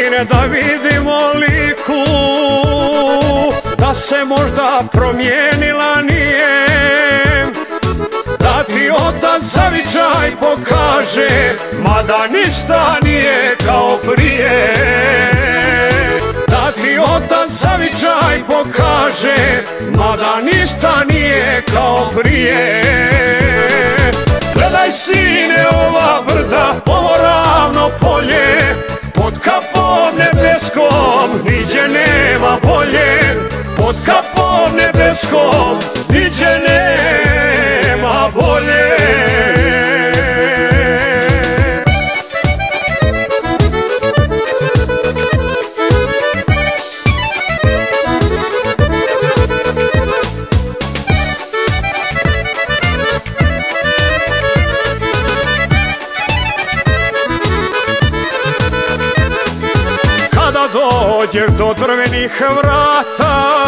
nije da vidimo liku Da se možda promijenila nije. Da ti otac zavičaj pokaže Mada ništa nije kao prije. Da ti otac zavičaj pokaže Mada ništa nije kao prije dođeš do drvenih vrata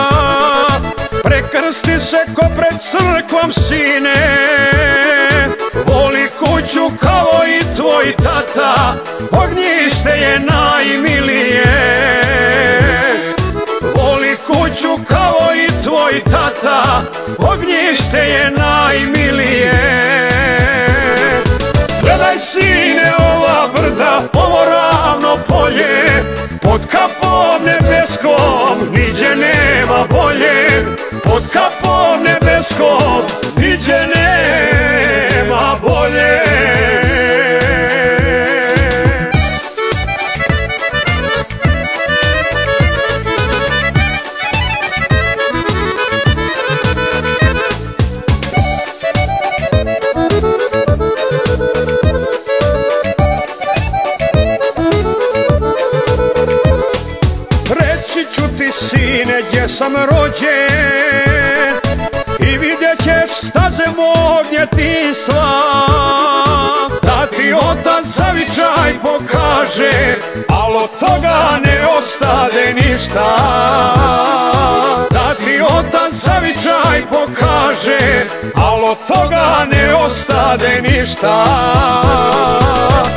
Prekrsti se ko pred crkvom sine. Voli kuću kao i tvoj tata Ognjište je najmilije. Voli kuću kao i tvoj tata Ognjište je najmilije. Gledaj sine ova brda, ovo Pod kapom nebeskom, niđe nema bolje. Pod kapom nebeskom, Reći ću ti sine gdje sam rođen. I vidjet ćeš staze mog djetinstva Da ti otac zavičaj pokaže Al od toga ne ostade ništa. Da ti otac zavičaj pokaže Al od toga ne ostade ništa.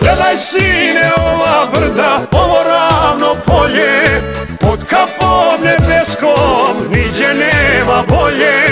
Gledaj sine ova brda, ovo ravno polje nebeskom, niđe